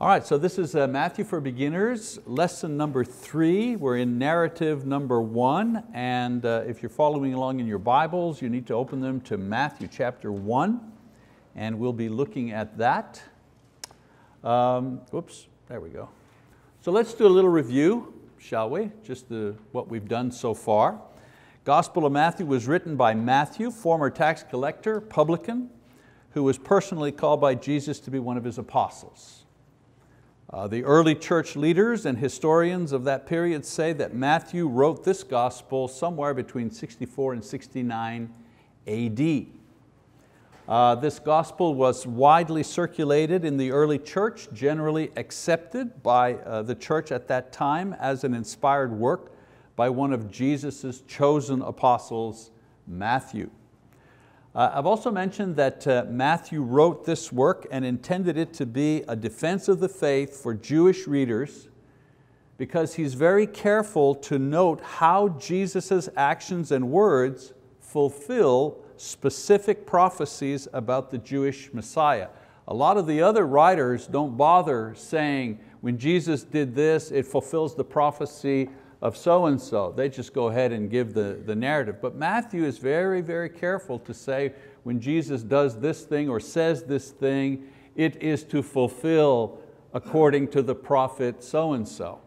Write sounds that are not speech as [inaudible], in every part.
All right, so this is uh, Matthew for Beginners, lesson number three. We're in narrative number one, and uh, if you're following along in your Bibles, you need to open them to Matthew chapter one, and we'll be looking at that. Um, whoops, there we go. So let's do a little review, shall we? Just the, what we've done so far. Gospel of Matthew was written by Matthew, former tax collector, publican, who was personally called by Jesus to be one of his apostles. Uh, the early church leaders and historians of that period say that Matthew wrote this gospel somewhere between 64 and 69 AD. Uh, this gospel was widely circulated in the early church, generally accepted by uh, the church at that time as an inspired work by one of Jesus' chosen apostles, Matthew. Uh, I've also mentioned that uh, Matthew wrote this work and intended it to be a defense of the faith for Jewish readers because he's very careful to note how Jesus' actions and words fulfill specific prophecies about the Jewish Messiah. A lot of the other writers don't bother saying, when Jesus did this, it fulfills the prophecy of so-and-so. They just go ahead and give the, the narrative. But Matthew is very, very careful to say when Jesus does this thing or says this thing, it is to fulfill according to the prophet so-and-so.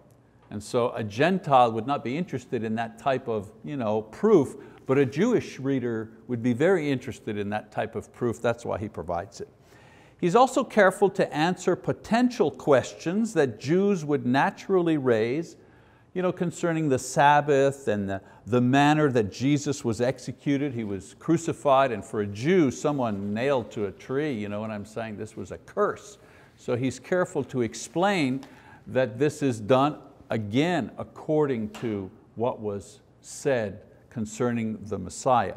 And so a Gentile would not be interested in that type of you know, proof, but a Jewish reader would be very interested in that type of proof. That's why he provides it. He's also careful to answer potential questions that Jews would naturally raise you know, concerning the Sabbath and the, the manner that Jesus was executed. He was crucified and for a Jew, someone nailed to a tree, you know what I'm saying? This was a curse. So he's careful to explain that this is done again according to what was said concerning the Messiah.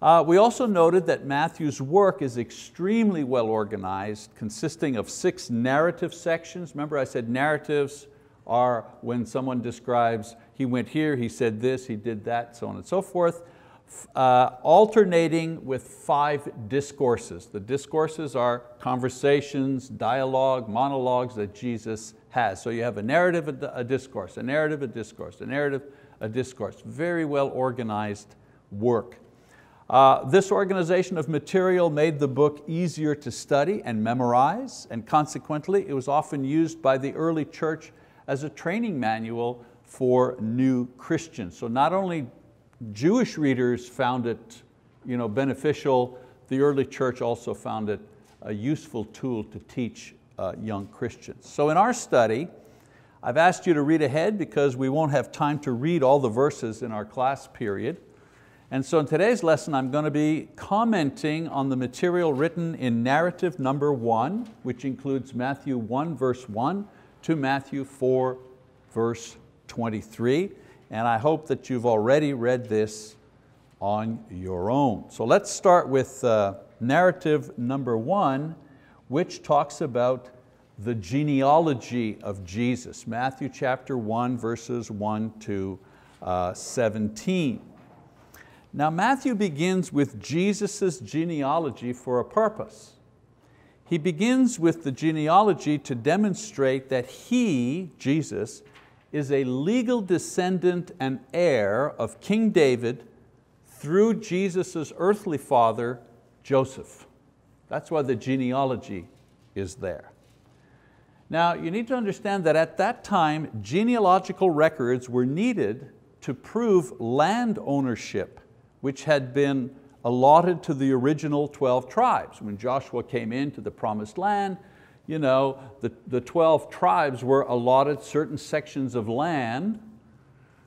Uh, we also noted that Matthew's work is extremely well organized, consisting of six narrative sections. Remember I said narratives are when someone describes, he went here, he said this, he did that, so on and so forth, uh, alternating with five discourses. The discourses are conversations, dialogue, monologues that Jesus has. So you have a narrative, a discourse, a narrative, a discourse, a narrative, a discourse. Very well organized work. Uh, this organization of material made the book easier to study and memorize, and consequently it was often used by the early church as a training manual for new Christians. So not only Jewish readers found it you know, beneficial, the early church also found it a useful tool to teach uh, young Christians. So in our study, I've asked you to read ahead because we won't have time to read all the verses in our class period. And so in today's lesson, I'm going to be commenting on the material written in narrative number one, which includes Matthew 1 verse 1 to Matthew 4, verse 23. And I hope that you've already read this on your own. So let's start with uh, narrative number one, which talks about the genealogy of Jesus. Matthew chapter 1, verses 1 to uh, 17. Now Matthew begins with Jesus' genealogy for a purpose. He begins with the genealogy to demonstrate that he, Jesus, is a legal descendant and heir of King David through Jesus' earthly father, Joseph. That's why the genealogy is there. Now you need to understand that at that time, genealogical records were needed to prove land ownership, which had been allotted to the original 12 tribes. When Joshua came into the promised land, you know, the, the 12 tribes were allotted certain sections of land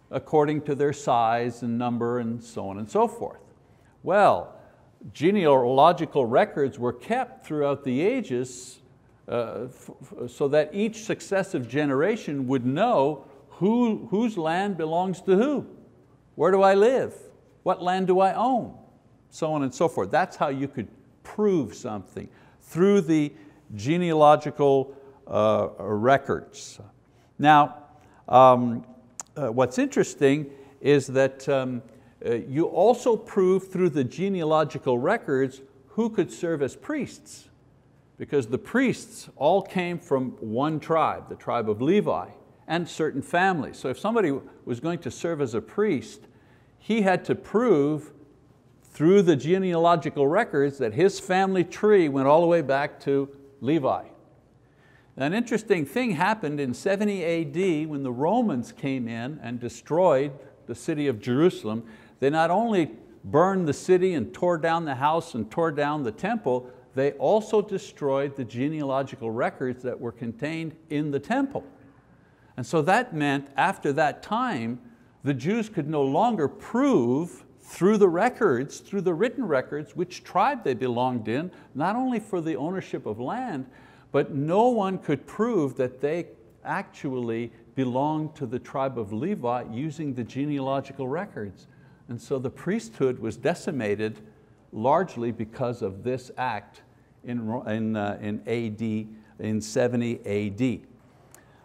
according to their size and number and so on and so forth. Well, genealogical records were kept throughout the ages uh, so that each successive generation would know who, whose land belongs to who. Where do I live? What land do I own? So on and so forth. That's how you could prove something, through the genealogical uh, records. Now, um, uh, what's interesting is that um, uh, you also prove through the genealogical records who could serve as priests. because the priests all came from one tribe, the tribe of Levi, and certain families. So if somebody was going to serve as a priest, he had to prove through the genealogical records that his family tree went all the way back to Levi. An interesting thing happened in 70 AD when the Romans came in and destroyed the city of Jerusalem. They not only burned the city and tore down the house and tore down the temple, they also destroyed the genealogical records that were contained in the temple. And so that meant after that time, the Jews could no longer prove through the records, through the written records, which tribe they belonged in, not only for the ownership of land, but no one could prove that they actually belonged to the tribe of Levi using the genealogical records. And so the priesthood was decimated largely because of this act in, in, uh, in AD, in 70 AD.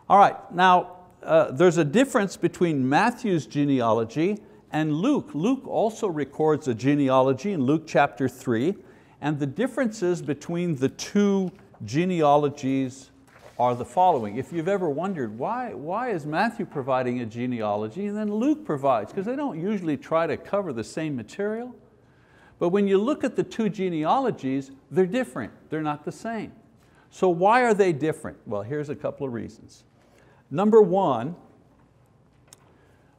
All right, now uh, there's a difference between Matthew's genealogy and Luke. Luke also records a genealogy in Luke chapter three, and the differences between the two genealogies are the following. If you've ever wondered, why, why is Matthew providing a genealogy and then Luke provides? Because they don't usually try to cover the same material. But when you look at the two genealogies, they're different, they're not the same. So why are they different? Well, here's a couple of reasons. Number one,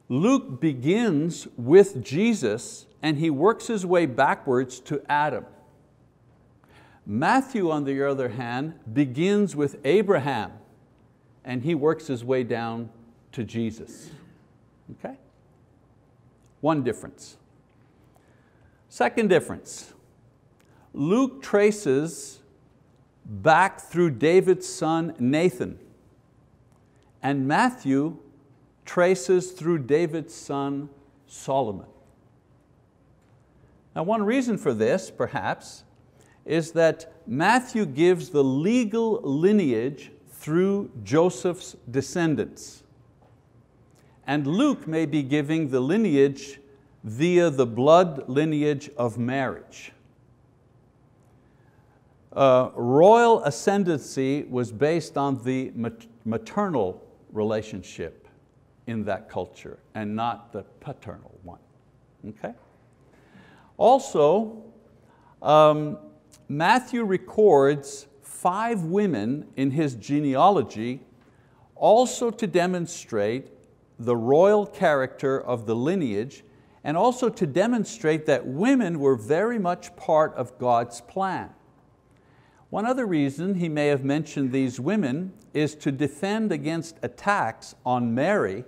Luke begins with Jesus and he works his way backwards to Adam. Matthew, on the other hand, begins with Abraham and he works his way down to Jesus. Okay? One difference. Second difference, Luke traces back through David's son Nathan and Matthew traces through David's son Solomon. Now one reason for this, perhaps, is that Matthew gives the legal lineage through Joseph's descendants. And Luke may be giving the lineage via the blood lineage of marriage. Uh, royal ascendancy was based on the maternal relationship in that culture and not the paternal one. Okay? Also, um, Matthew records five women in his genealogy also to demonstrate the royal character of the lineage and also to demonstrate that women were very much part of God's plan. One other reason he may have mentioned these women is to defend against attacks on Mary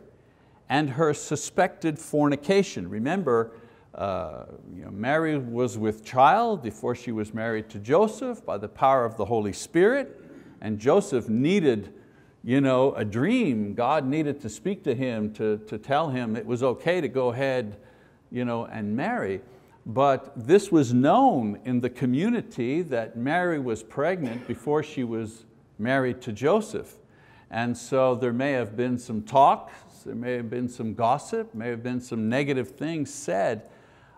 and her suspected fornication. Remember, uh, you know, Mary was with child before she was married to Joseph by the power of the Holy Spirit, and Joseph needed you know, a dream. God needed to speak to him to, to tell him it was okay to go ahead you know, and marry. But this was known in the community that Mary was pregnant before she was married to Joseph. And so there may have been some talk, there may have been some gossip, may have been some negative things said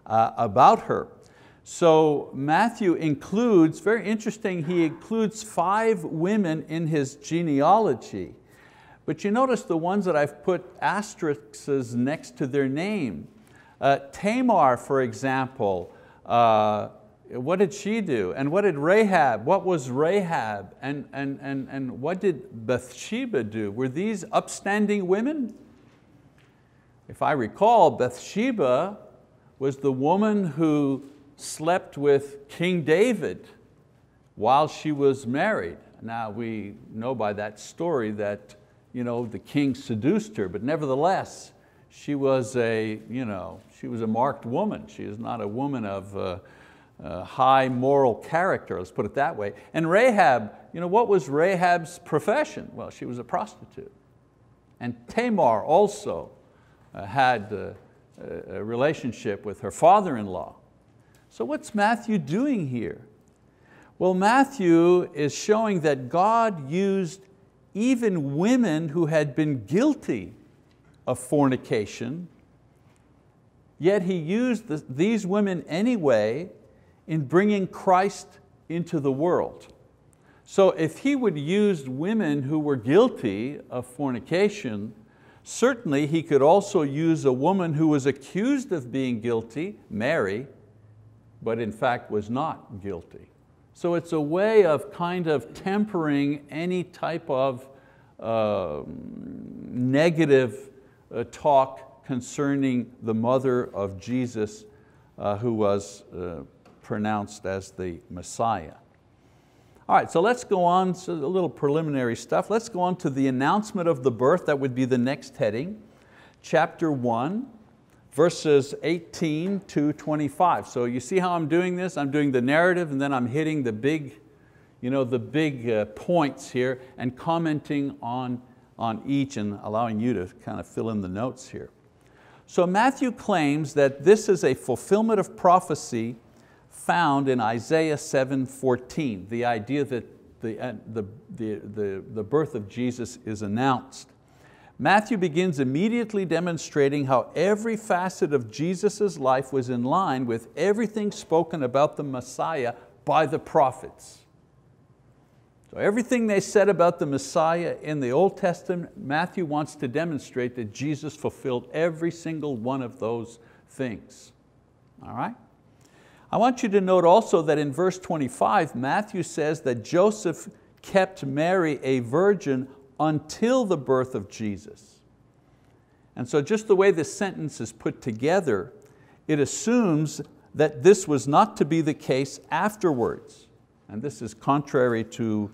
uh, about her. So Matthew includes, very interesting, he includes five women in his genealogy. But you notice the ones that I've put asterisks next to their name. Uh, Tamar, for example, uh, what did she do? And what did Rahab, what was Rahab? And, and, and, and what did Bathsheba do? Were these upstanding women? If I recall, Bathsheba was the woman who slept with King David while she was married. Now we know by that story that you know, the king seduced her, but nevertheless, she was a, you know, she was a marked woman. She is not a woman of uh, uh, high moral character, let's put it that way. And Rahab, you know, what was Rahab's profession? Well, she was a prostitute. And Tamar also had uh, a relationship with her father-in-law. So what's Matthew doing here? Well, Matthew is showing that God used even women who had been guilty of fornication, yet He used the, these women anyway in bringing Christ into the world. So if he would use women who were guilty of fornication, certainly he could also use a woman who was accused of being guilty, Mary, but in fact was not guilty. So it's a way of kind of tempering any type of uh, negative uh, talk concerning the mother of Jesus uh, who was uh, pronounced as the Messiah. All right, so let's go on, to a little preliminary stuff. Let's go on to the announcement of the birth, that would be the next heading. Chapter one, verses 18 to 25. So you see how I'm doing this? I'm doing the narrative and then I'm hitting the big, you know, the big uh, points here and commenting on, on each and allowing you to kind of fill in the notes here. So Matthew claims that this is a fulfillment of prophecy found in Isaiah 7:14, the idea that the, uh, the, the, the, the birth of Jesus is announced. Matthew begins immediately demonstrating how every facet of Jesus' life was in line with everything spoken about the Messiah by the prophets. So everything they said about the Messiah in the Old Testament, Matthew wants to demonstrate that Jesus fulfilled every single one of those things. All right? I want you to note also that in verse 25, Matthew says that Joseph kept Mary a virgin until the birth of Jesus. And so just the way this sentence is put together, it assumes that this was not to be the case afterwards. And this is contrary to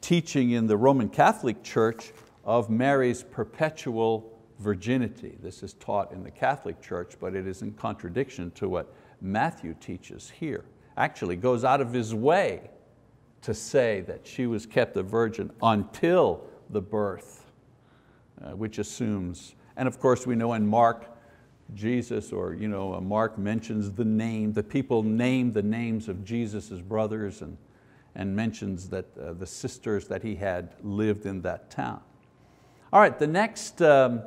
teaching in the Roman Catholic Church of Mary's perpetual virginity. This is taught in the Catholic Church, but it is in contradiction to what Matthew teaches here. Actually goes out of his way to say that she was kept a virgin until the birth, uh, which assumes, and of course we know in Mark, Jesus or you know, uh, Mark mentions the name, the people name the names of Jesus' brothers and, and mentions that uh, the sisters that he had lived in that town. All right, the next um,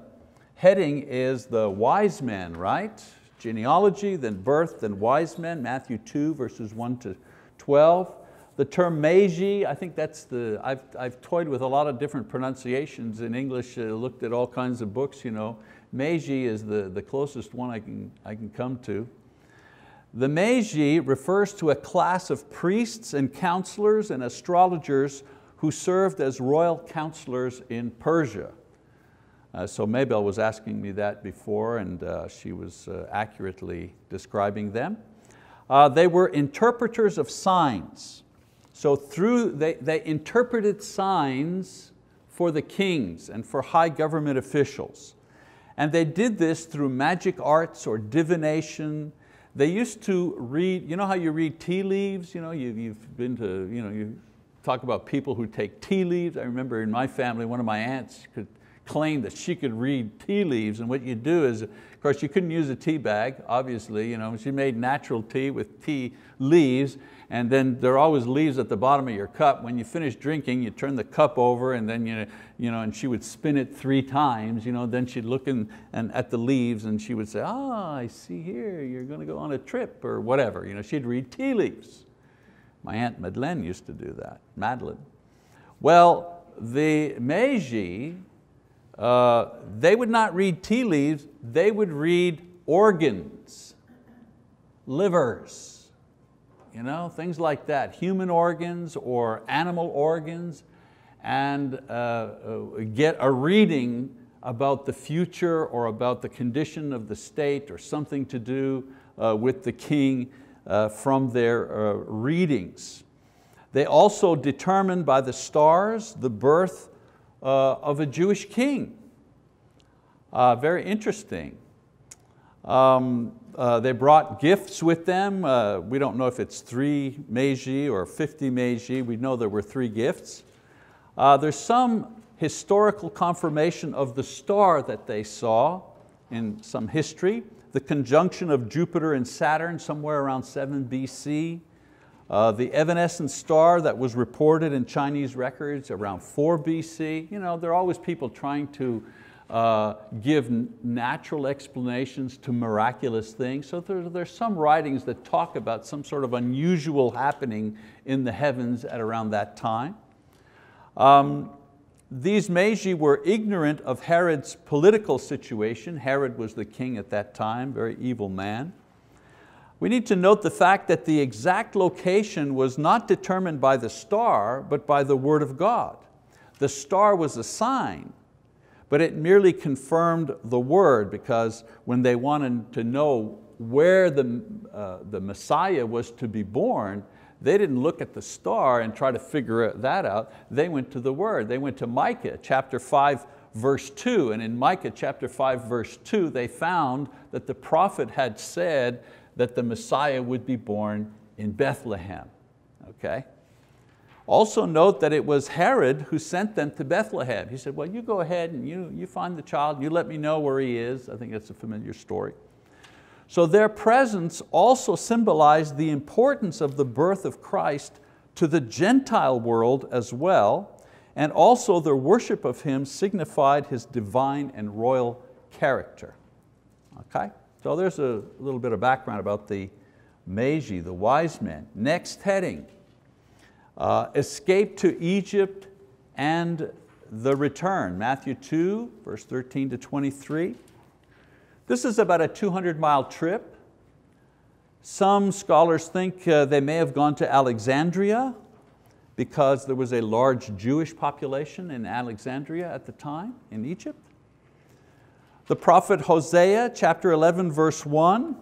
heading is the wise men, right? Genealogy, then birth, then wise men, Matthew 2 verses 1 to 12. The term Magi, I think that's the, I've, I've toyed with a lot of different pronunciations in English, uh, looked at all kinds of books. You know. Magi is the, the closest one I can, I can come to. The Magi refers to a class of priests and counselors and astrologers who served as royal counselors in Persia. Uh, so Maybell was asking me that before and uh, she was uh, accurately describing them. Uh, they were interpreters of signs. So through, they, they interpreted signs for the kings and for high government officials. And they did this through magic arts or divination. They used to read, you know how you read tea leaves? You know, you, you've been to, you know, you talk about people who take tea leaves. I remember in my family, one of my aunts could claimed that she could read tea leaves and what you do is, of course you couldn't use a tea bag, obviously, you know, she made natural tea with tea leaves and then there are always leaves at the bottom of your cup. When you finish drinking, you turn the cup over and then you, you know, and she would spin it three times, you know, then she'd look in, and at the leaves and she would say, ah, I see here, you're going to go on a trip or whatever. You know, she'd read tea leaves. My Aunt Madeleine used to do that, Madeline. Well, the Magi uh, they would not read tea leaves, they would read organs, livers, you know, things like that, human organs or animal organs, and uh, uh, get a reading about the future or about the condition of the state or something to do uh, with the king uh, from their uh, readings. They also determined by the stars the birth uh, of a Jewish king. Uh, very interesting. Um, uh, they brought gifts with them. Uh, we don't know if it's three Magi or 50 Magi. We know there were three gifts. Uh, there's some historical confirmation of the star that they saw in some history, the conjunction of Jupiter and Saturn somewhere around 7 BC. Uh, the evanescent star that was reported in Chinese records around 4 BC. You know, there are always people trying to uh, give natural explanations to miraculous things. So there, there's some writings that talk about some sort of unusual happening in the heavens at around that time. Um, these Magi were ignorant of Herod's political situation. Herod was the king at that time, very evil man. We need to note the fact that the exact location was not determined by the star, but by the word of God. The star was a sign, but it merely confirmed the word because when they wanted to know where the, uh, the Messiah was to be born, they didn't look at the star and try to figure that out. They went to the word. They went to Micah chapter 5, verse 2. And in Micah chapter 5, verse 2, they found that the prophet had said that the Messiah would be born in Bethlehem. Okay? Also note that it was Herod who sent them to Bethlehem. He said, well, you go ahead and you, you find the child, you let me know where he is. I think that's a familiar story. So their presence also symbolized the importance of the birth of Christ to the Gentile world as well, and also their worship of Him signified His divine and royal character. Okay, so there's a little bit of background about the Magi, the wise men. Next heading, uh, escape to Egypt and the return. Matthew 2, verse 13 to 23. This is about a 200 mile trip. Some scholars think uh, they may have gone to Alexandria because there was a large Jewish population in Alexandria at the time in Egypt. The prophet Hosea, chapter 11, verse 1,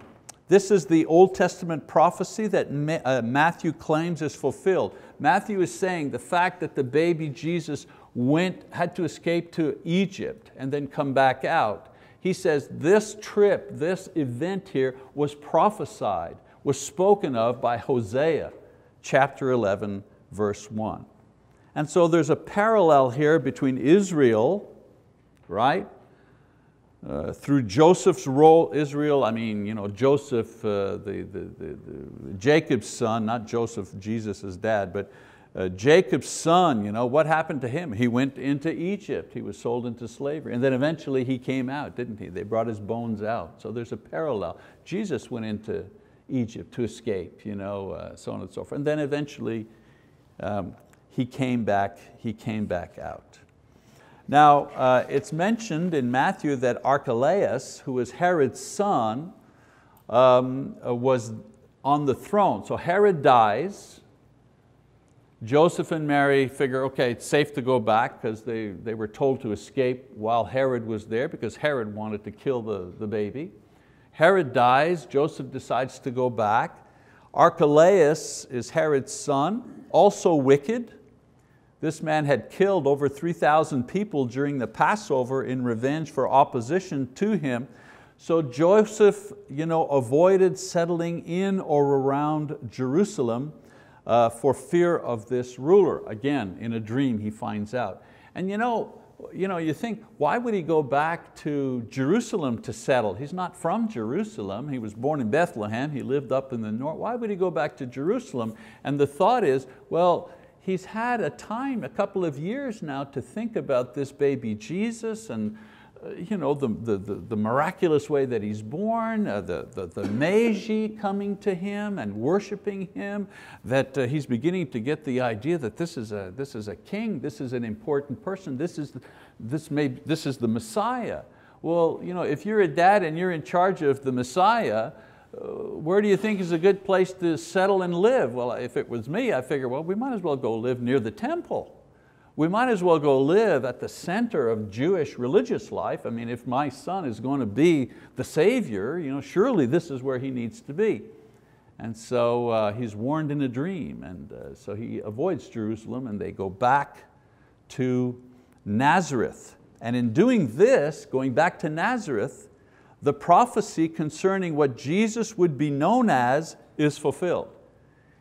this is the Old Testament prophecy that uh, Matthew claims is fulfilled. Matthew is saying the fact that the baby Jesus went, had to escape to Egypt and then come back out he says this trip, this event here was prophesied, was spoken of by Hosea chapter 11, verse 1. And so there's a parallel here between Israel, right? Uh, through Joseph's role, Israel, I mean, you know, Joseph, uh, the, the, the, the, Jacob's son, not Joseph, Jesus' dad, but uh, Jacob's son, you know, what happened to him? He went into Egypt, he was sold into slavery, and then eventually he came out, didn't he? They brought his bones out. So there's a parallel. Jesus went into Egypt to escape, you know, uh, so on and so forth. And then eventually um, he, came back, he came back out. Now, uh, it's mentioned in Matthew that Archelaus, who was Herod's son, um, uh, was on the throne. So Herod dies, Joseph and Mary figure, okay, it's safe to go back because they, they were told to escape while Herod was there because Herod wanted to kill the, the baby. Herod dies, Joseph decides to go back. Archelaus is Herod's son, also wicked. This man had killed over 3,000 people during the Passover in revenge for opposition to him. So Joseph you know, avoided settling in or around Jerusalem uh, for fear of this ruler. Again, in a dream he finds out. And you know, you, know, you think, why would he go back to Jerusalem to settle? He's not from Jerusalem. He was born in Bethlehem. He lived up in the north. Why would he go back to Jerusalem? And the thought is, well, he's had a time, a couple of years now to think about this baby Jesus and uh, you know, the, the, the, the, miraculous way that he's born, uh, the, the, the Magi coming to him and worshiping him, that uh, he's beginning to get the idea that this is, a, this is a king, this is an important person, this is, this, may, this is the Messiah. Well, you know, if you're a dad and you're in charge of the Messiah, where do you think is a good place to settle and live? Well, if it was me, I figure, well, we might as well go live near the temple we might as well go live at the center of Jewish religious life. I mean, if my son is going to be the savior, you know, surely this is where he needs to be. And so uh, he's warned in a dream, and uh, so he avoids Jerusalem and they go back to Nazareth. And in doing this, going back to Nazareth, the prophecy concerning what Jesus would be known as is fulfilled.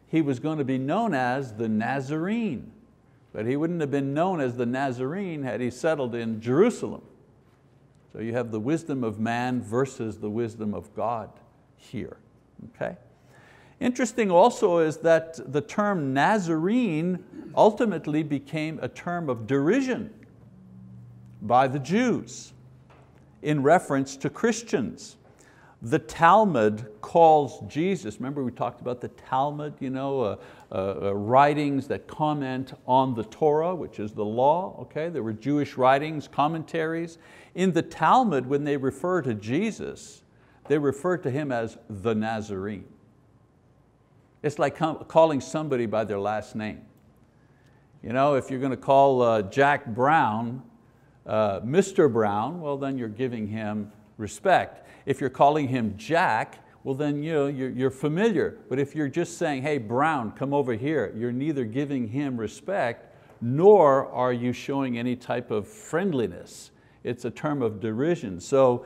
He was going to be known as the Nazarene. But he wouldn't have been known as the Nazarene had he settled in Jerusalem. So you have the wisdom of man versus the wisdom of God here. Okay? Interesting also is that the term Nazarene ultimately became a term of derision by the Jews in reference to Christians. The Talmud calls Jesus, remember we talked about the Talmud, you know, uh, uh, uh, writings that comment on the Torah, which is the law. Okay? There were Jewish writings, commentaries. In the Talmud, when they refer to Jesus, they refer to Him as the Nazarene. It's like calling somebody by their last name. You know, if you're going to call uh, Jack Brown uh, Mr. Brown, well then you're giving him respect. If you're calling him Jack, well then you know, you're, you're familiar. But if you're just saying, hey Brown, come over here, you're neither giving him respect nor are you showing any type of friendliness. It's a term of derision. So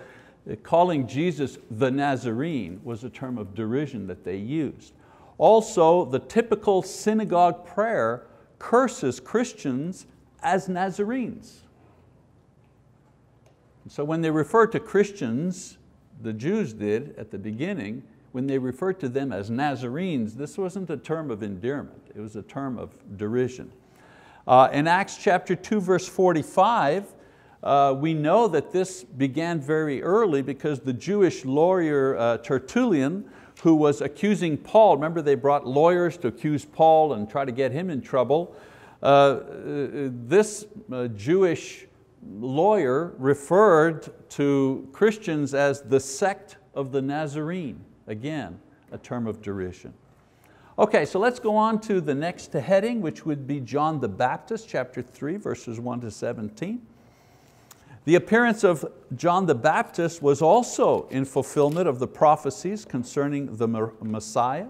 uh, calling Jesus the Nazarene was a term of derision that they used. Also, the typical synagogue prayer curses Christians as Nazarenes. So when they refer to Christians, the Jews did at the beginning, when they referred to them as Nazarenes, this wasn't a term of endearment, it was a term of derision. Uh, in Acts chapter 2, verse 45, uh, we know that this began very early because the Jewish lawyer uh, Tertullian, who was accusing Paul, remember they brought lawyers to accuse Paul and try to get him in trouble. Uh, uh this uh, Jewish lawyer referred to Christians as the sect of the Nazarene. Again, a term of derision. Okay, so let's go on to the next heading, which would be John the Baptist, chapter 3, verses 1 to 17. The appearance of John the Baptist was also in fulfillment of the prophecies concerning the Messiah.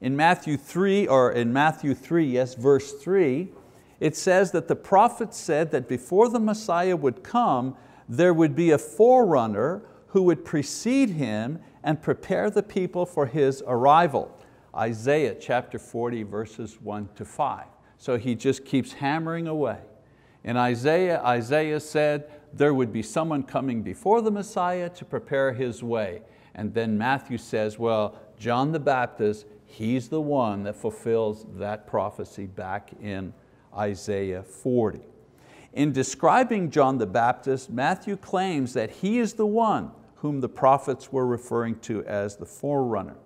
In Matthew 3, or in Matthew 3, yes, verse 3, it says that the prophet said that before the Messiah would come, there would be a forerunner who would precede him and prepare the people for his arrival. Isaiah chapter 40 verses 1 to 5. So he just keeps hammering away. In Isaiah, Isaiah said there would be someone coming before the Messiah to prepare his way. And then Matthew says, well, John the Baptist, he's the one that fulfills that prophecy back in Isaiah 40. In describing John the Baptist, Matthew claims that he is the one whom the prophets were referring to as the forerunner.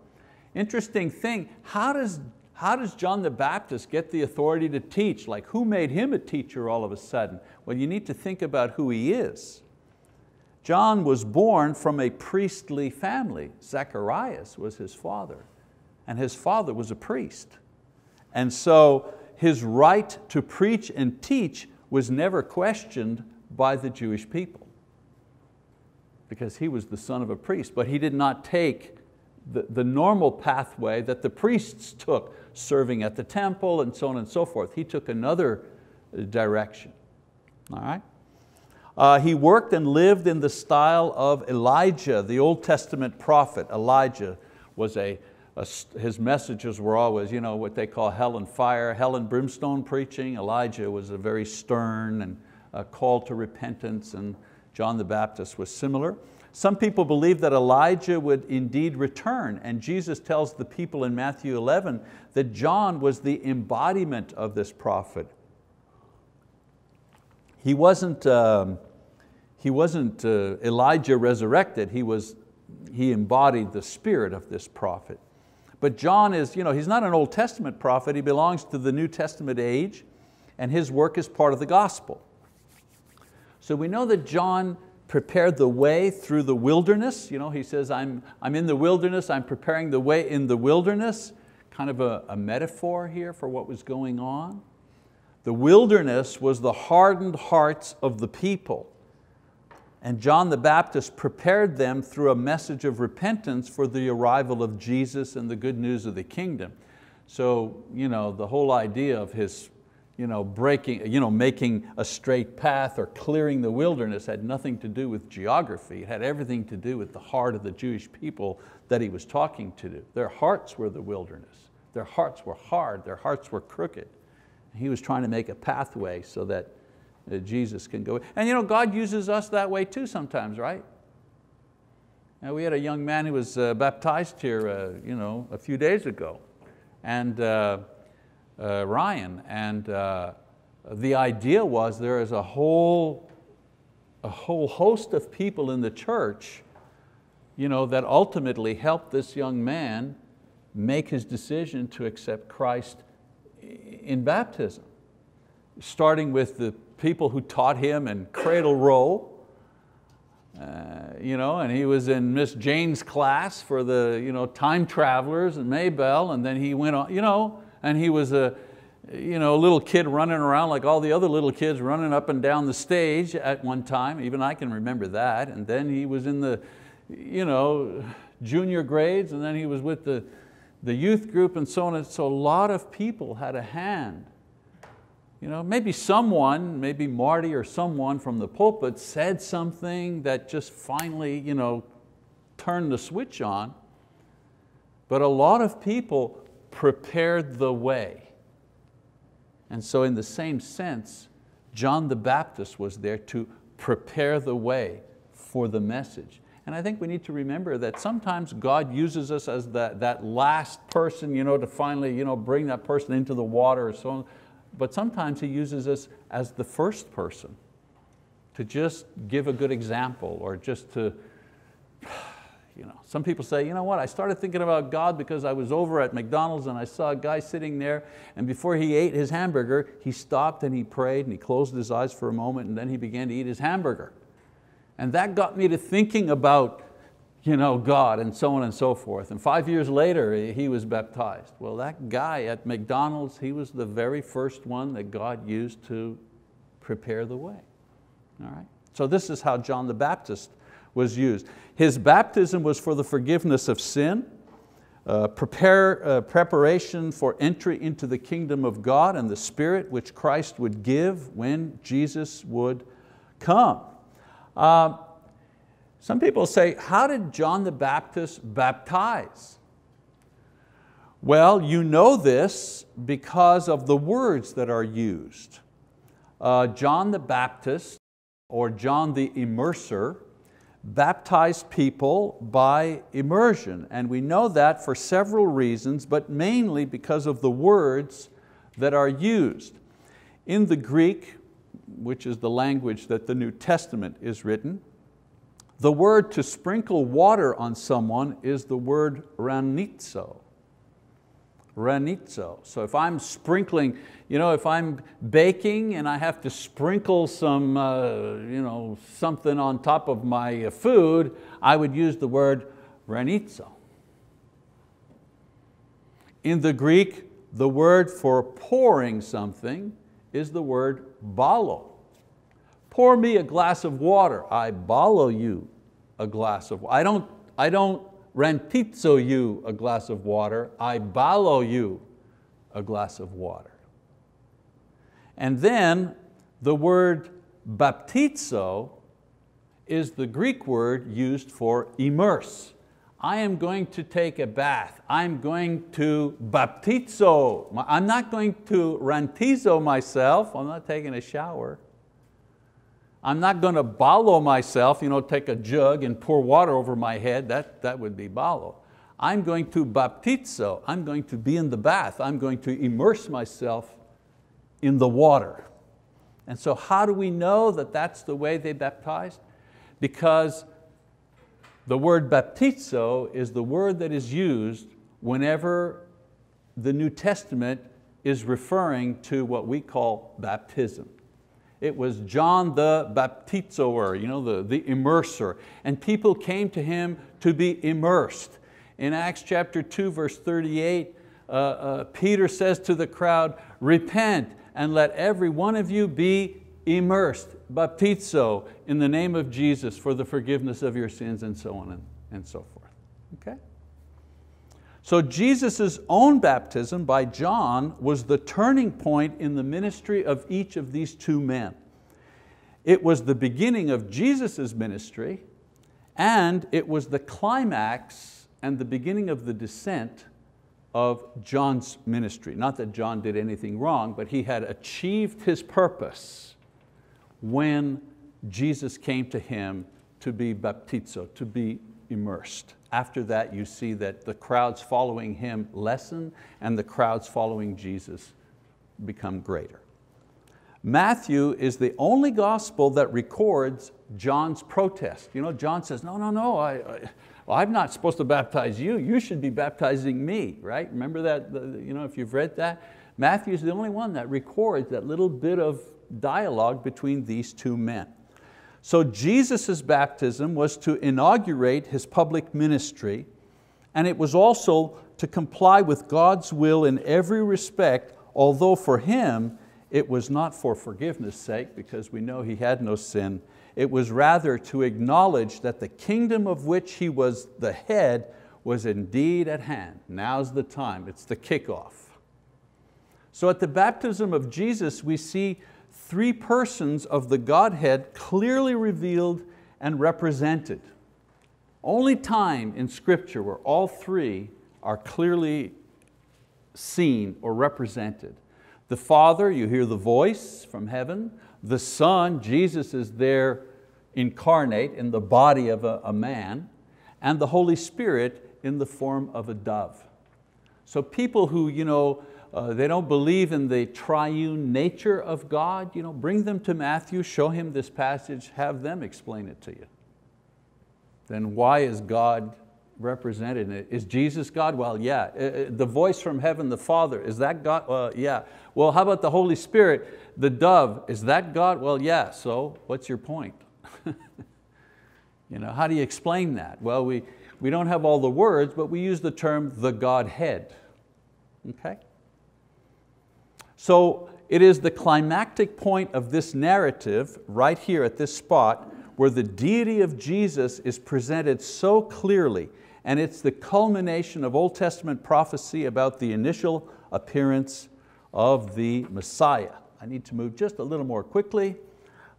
Interesting thing, how does, how does John the Baptist get the authority to teach? Like who made him a teacher all of a sudden? Well, you need to think about who he is. John was born from a priestly family. Zacharias was his father, and his father was a priest. And so his right to preach and teach was never questioned by the Jewish people because he was the son of a priest, but he did not take the, the normal pathway that the priests took, serving at the temple and so on and so forth. He took another uh, direction, all right? Uh, he worked and lived in the style of Elijah, the Old Testament prophet. Elijah was a his messages were always you know, what they call hell and fire, hell and brimstone preaching. Elijah was a very stern and a call to repentance and John the Baptist was similar. Some people believe that Elijah would indeed return and Jesus tells the people in Matthew 11 that John was the embodiment of this prophet. He wasn't, um, he wasn't uh, Elijah resurrected, he, was, he embodied the spirit of this prophet. But John is, you know, he's not an Old Testament prophet, he belongs to the New Testament age and his work is part of the gospel. So we know that John prepared the way through the wilderness. You know, he says, I'm, I'm in the wilderness, I'm preparing the way in the wilderness, kind of a, a metaphor here for what was going on. The wilderness was the hardened hearts of the people. And John the Baptist prepared them through a message of repentance for the arrival of Jesus and the good news of the kingdom. So you know, the whole idea of his you know, breaking, you know, making a straight path or clearing the wilderness had nothing to do with geography. It had everything to do with the heart of the Jewish people that he was talking to. Their hearts were the wilderness. Their hearts were hard, their hearts were crooked. He was trying to make a pathway so that Jesus can go. And you know, God uses us that way too sometimes, right? Now, we had a young man who was uh, baptized here uh, you know, a few days ago, and uh, uh Ryan, and uh, the idea was there is a whole, a whole host of people in the church you know, that ultimately helped this young man make his decision to accept Christ in baptism. Starting with the people who taught him in Cradle Roll, uh, you know, and he was in Miss Jane's class for the you know, time travelers and Maybell, and then he went on, you know, and he was a, you know, little kid running around like all the other little kids running up and down the stage at one time. Even I can remember that. And then he was in the you know, junior grades and then he was with the, the youth group and so on. And so a lot of people had a hand. You know, maybe someone, maybe Marty or someone from the pulpit said something that just finally you know, turned the switch on. But a lot of people prepared the way. And so in the same sense, John the Baptist was there to prepare the way for the message. And I think we need to remember that sometimes God uses us as that, that last person you know, to finally you know, bring that person into the water or so on. But sometimes He uses us as the first person to just give a good example or just to, [sighs] you know, some people say, you know what, I started thinking about God because I was over at McDonald's and I saw a guy sitting there and before he ate his hamburger, he stopped and he prayed and he closed his eyes for a moment and then he began to eat his hamburger. And that got me to thinking about you know, God and so on and so forth. And five years later, he was baptized. Well, that guy at McDonald's, he was the very first one that God used to prepare the way. All right? So this is how John the Baptist was used. His baptism was for the forgiveness of sin, uh, prepare, uh, preparation for entry into the kingdom of God and the Spirit which Christ would give when Jesus would come. Uh, some people say, how did John the Baptist baptize? Well, you know this because of the words that are used. Uh, John the Baptist, or John the Immerser, baptized people by immersion. And we know that for several reasons, but mainly because of the words that are used. In the Greek, which is the language that the New Testament is written, the word to sprinkle water on someone is the word rantizo rantizo. So if I'm sprinkling, you know, if I'm baking and I have to sprinkle some, uh, you know, something on top of my food, I would use the word rantizo. In the Greek, the word for pouring something is the word balo. Pour me a glass of water, I balo you a glass of water. I don't, I don't rantizo you a glass of water, I balo you a glass of water. And then the word baptizo is the Greek word used for immerse. I am going to take a bath. I'm going to baptizo. I'm not going to rantizo myself. I'm not taking a shower. I'm not going to balo myself, you know, take a jug and pour water over my head, that, that would be balo. I'm going to baptizo, I'm going to be in the bath, I'm going to immerse myself in the water. And so how do we know that that's the way they baptized? Because the word baptizo is the word that is used whenever the New Testament is referring to what we call baptism. It was John the baptizoer, you know, the, the immerser. And people came to him to be immersed. In Acts chapter 2, verse 38, uh, uh, Peter says to the crowd, repent and let every one of you be immersed, baptizo, in the name of Jesus for the forgiveness of your sins and so on and, and so forth. Okay? So Jesus' own baptism by John was the turning point in the ministry of each of these two men. It was the beginning of Jesus' ministry and it was the climax and the beginning of the descent of John's ministry. Not that John did anything wrong, but he had achieved his purpose when Jesus came to him to be baptizo, to be immersed. After that, you see that the crowds following him lessen and the crowds following Jesus become greater. Matthew is the only gospel that records John's protest. You know, John says, no, no, no, I, well, I'm not supposed to baptize you, you should be baptizing me, right? Remember that, you know, if you've read that? Matthew is the only one that records that little bit of dialogue between these two men. So Jesus' baptism was to inaugurate His public ministry and it was also to comply with God's will in every respect, although for Him it was not for forgiveness sake because we know He had no sin. It was rather to acknowledge that the kingdom of which He was the head was indeed at hand. Now's the time, it's the kickoff. So at the baptism of Jesus we see three persons of the Godhead clearly revealed and represented. Only time in scripture where all three are clearly seen or represented. The Father, you hear the voice from heaven. The Son, Jesus is there incarnate in the body of a, a man. And the Holy Spirit in the form of a dove. So people who you know, uh, they don't believe in the triune nature of God, you know, bring them to Matthew, show him this passage, have them explain it to you. Then why is God represented in it? Is Jesus God? Well, yeah. Uh, uh, the voice from heaven, the Father, is that God? Well, yeah. Well, how about the Holy Spirit, the dove, is that God? Well, yeah, so what's your point? [laughs] you know, how do you explain that? Well, we, we don't have all the words, but we use the term the Godhead. Okay? So it is the climactic point of this narrative right here at this spot where the deity of Jesus is presented so clearly and it's the culmination of Old Testament prophecy about the initial appearance of the Messiah. I need to move just a little more quickly.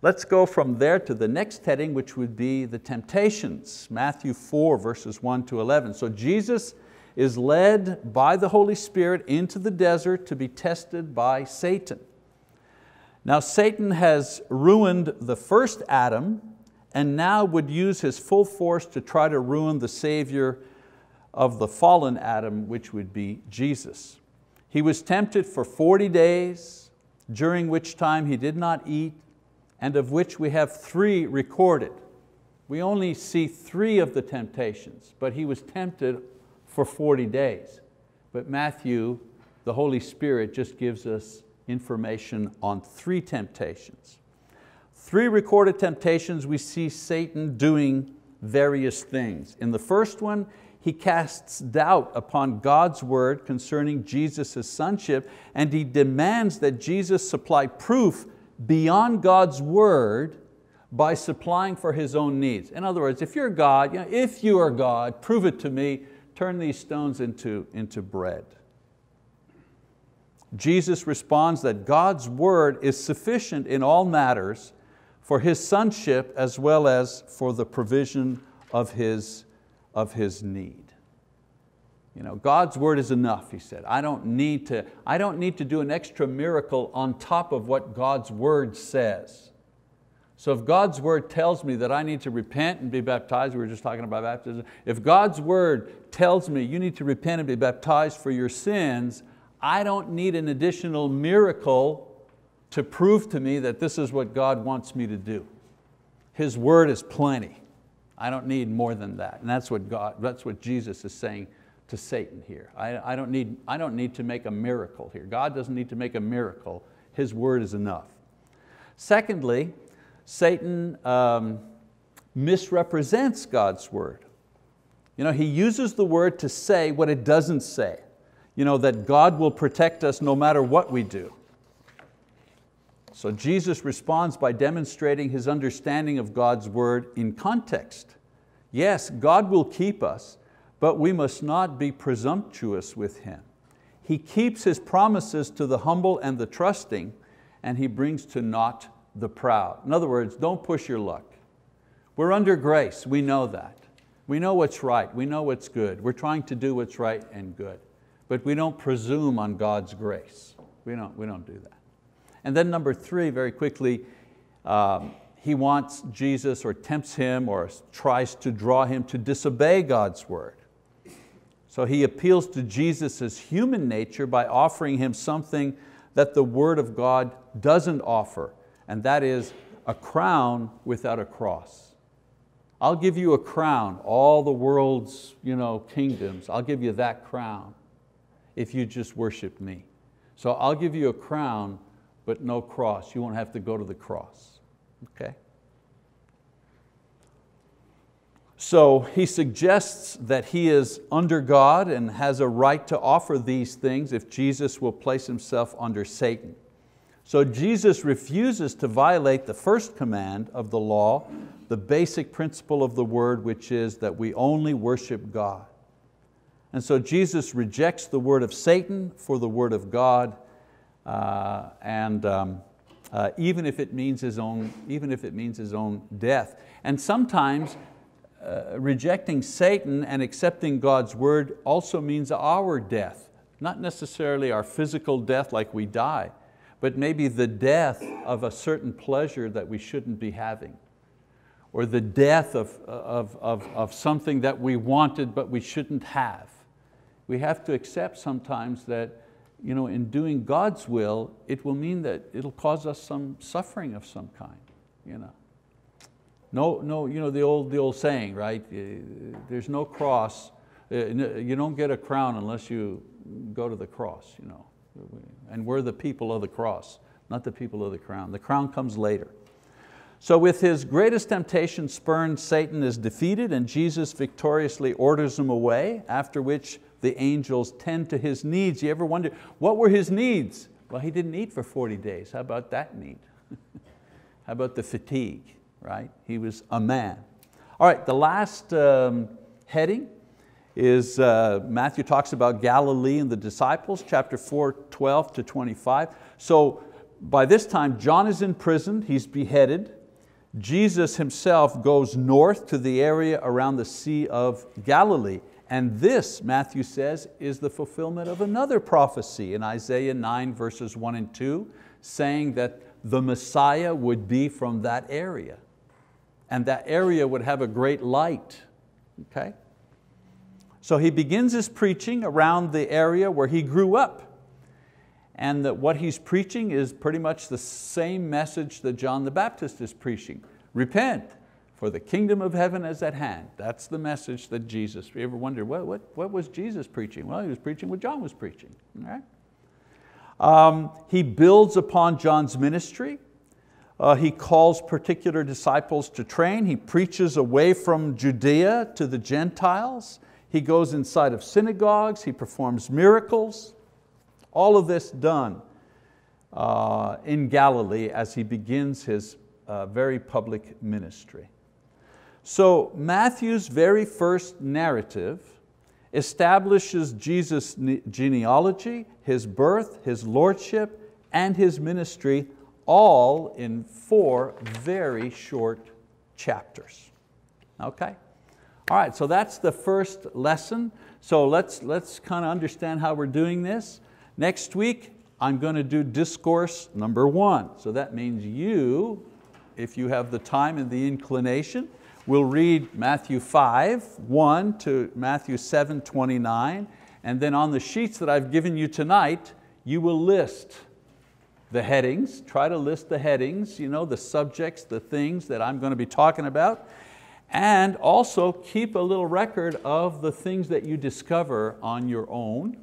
Let's go from there to the next heading, which would be the temptations, Matthew 4, verses 1 to 11. So Jesus is led by the Holy Spirit into the desert to be tested by Satan. Now Satan has ruined the first Adam and now would use his full force to try to ruin the Savior of the fallen Adam, which would be Jesus. He was tempted for 40 days, during which time he did not eat, and of which we have three recorded. We only see three of the temptations, but he was tempted for 40 days. But Matthew, the Holy Spirit just gives us information on three temptations. Three recorded temptations we see Satan doing various things. In the first one, he casts doubt upon God's word concerning Jesus' sonship and he demands that Jesus supply proof beyond God's word by supplying for his own needs. In other words, if you're God, you know, if you are God, prove it to me, turn these stones into, into bread. Jesus responds that God's word is sufficient in all matters for His sonship as well as for the provision of His, of his need. You know, God's word is enough, he said. I don't, need to, I don't need to do an extra miracle on top of what God's word says. So if God's word tells me that I need to repent and be baptized, we were just talking about baptism, if God's word tells me you need to repent and be baptized for your sins, I don't need an additional miracle to prove to me that this is what God wants me to do. His word is plenty. I don't need more than that. And that's what, God, that's what Jesus is saying to Satan here. I, I, don't need, I don't need to make a miracle here. God doesn't need to make a miracle. His word is enough. Secondly, Satan um, misrepresents God's word. You know, he uses the word to say what it doesn't say. You know, that God will protect us no matter what we do. So Jesus responds by demonstrating his understanding of God's word in context. Yes, God will keep us, but we must not be presumptuous with Him. He keeps His promises to the humble and the trusting, and He brings to naught the proud. In other words, don't push your luck. We're under grace, we know that. We know what's right, we know what's good. We're trying to do what's right and good. But we don't presume on God's grace. We don't, we don't do that. And then number three, very quickly, um, he wants Jesus or tempts him or tries to draw him to disobey God's word. So he appeals to Jesus' human nature by offering him something that the word of God doesn't offer, and that is a crown without a cross. I'll give you a crown, all the world's you know, kingdoms, I'll give you that crown if you just worship me. So I'll give you a crown, but no cross. You won't have to go to the cross, okay? So he suggests that he is under God and has a right to offer these things if Jesus will place himself under Satan. So Jesus refuses to violate the first command of the law, the basic principle of the word, which is that we only worship God. And so Jesus rejects the word of Satan for the word of God, uh, and um, uh, even if it means his own, even if it means his own death. And sometimes uh, rejecting Satan and accepting God's word also means our death, not necessarily our physical death like we die, but maybe the death of a certain pleasure that we shouldn't be having, or the death of, of, of, of something that we wanted but we shouldn't have. We have to accept sometimes that you know, in doing God's will, it will mean that it'll cause us some suffering of some kind. You know. No, no, you know the old, the old saying, right? Uh, there's no cross, uh, you don't get a crown unless you go to the cross. You know? And we're the people of the cross, not the people of the crown. The crown comes later. So with his greatest temptation spurned, Satan is defeated and Jesus victoriously orders him away, after which the angels tend to his needs. You ever wonder, what were his needs? Well, he didn't eat for 40 days. How about that need? [laughs] How about the fatigue? right? He was a man. All right, the last um, heading is uh, Matthew talks about Galilee and the disciples, chapter 4, 12 to 25. So by this time, John is in prison, he's beheaded. Jesus himself goes north to the area around the Sea of Galilee. And this, Matthew says, is the fulfillment of another prophecy in Isaiah 9 verses 1 and 2, saying that the Messiah would be from that area and that area would have a great light. Okay? So he begins his preaching around the area where he grew up. And that what he's preaching is pretty much the same message that John the Baptist is preaching. Repent, for the kingdom of heaven is at hand. That's the message that Jesus, you ever wonder, what, what, what was Jesus preaching? Well, he was preaching what John was preaching. Right? Um, he builds upon John's ministry. Uh, he calls particular disciples to train. He preaches away from Judea to the Gentiles. He goes inside of synagogues. He performs miracles. All of this done uh, in Galilee as he begins his uh, very public ministry. So Matthew's very first narrative establishes Jesus' genealogy, His birth, His lordship, and His ministry all in four very short chapters. Okay? All right, so that's the first lesson. So let's, let's kind of understand how we're doing this. Next week, I'm going to do discourse number one. So that means you, if you have the time and the inclination, will read Matthew 5, 1 to Matthew 7, 29, and then on the sheets that I've given you tonight, you will list the headings, try to list the headings, you know, the subjects, the things that I'm going to be talking about, and also keep a little record of the things that you discover on your own,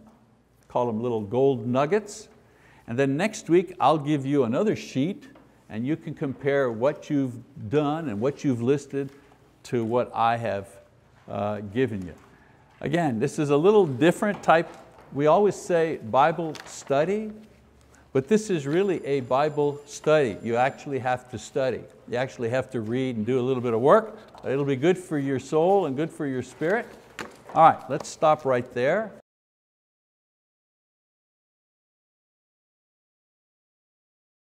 call them little gold nuggets, and then next week I'll give you another sheet and you can compare what you've done and what you've listed to what I have uh, given you. Again, this is a little different type. We always say Bible study, but this is really a Bible study. You actually have to study. You actually have to read and do a little bit of work. It'll be good for your soul and good for your spirit. All right, let's stop right there.